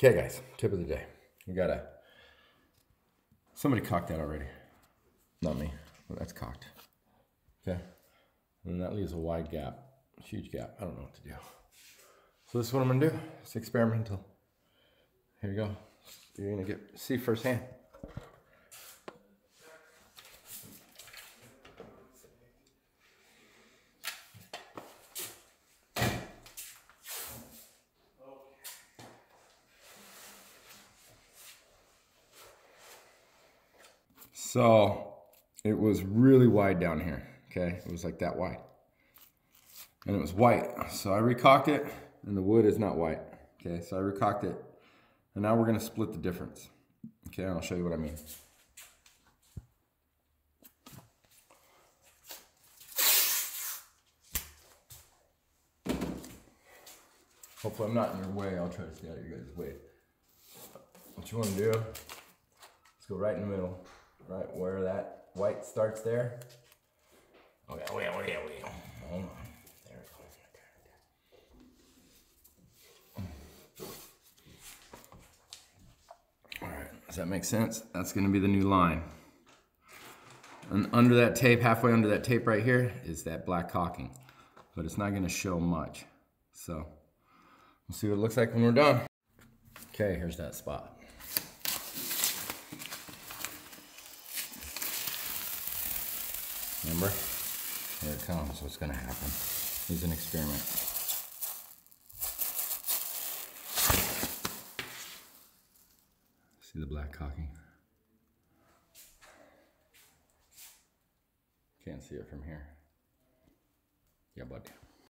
Okay, guys, tip of the day. We got a, somebody caulked that already. Not me, but that's caulked. Okay, and that leaves a wide gap, huge gap. I don't know what to do. So this is what I'm gonna do. It's experimental. Here you go. You're gonna get see firsthand. So it was really wide down here. Okay, it was like that wide. And it was white. So I recaulked it, and the wood is not white. Okay, so I recaulked it. And now we're gonna split the difference. Okay, and I'll show you what I mean. Hopefully I'm not in your way. I'll try to stay out of your guys' way. What you wanna do, let's go right in the middle right where that white starts there. Oh yeah, oh yeah, oh yeah, oh yeah. Hold on. There we go. All right, does that make sense? That's gonna be the new line. And under that tape, halfway under that tape right here, is that black caulking. But it's not gonna show much. So, we'll see what it looks like when we're done. Okay, here's that spot. Remember? Here it comes, what's gonna happen. Here's an experiment. See the black caulking? Can't see it from here. Yeah, bud.